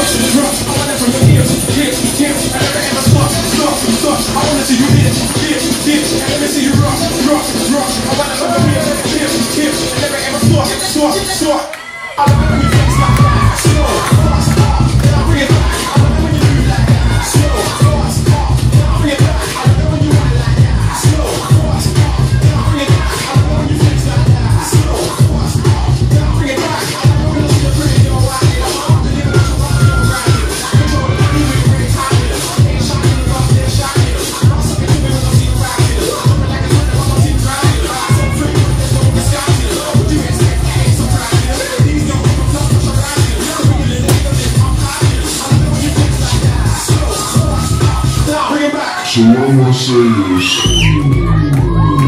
drugs and drugs. I wanna from your ears, ears, ears. And I am a slut, slut, slut. I wanna see you bitch, bitch, bitch. Let me see you rock, rock, rock. I wanna from your ears, ears, ears. And I am a slut, slut, slut. I wanna So what I'm gonna say is...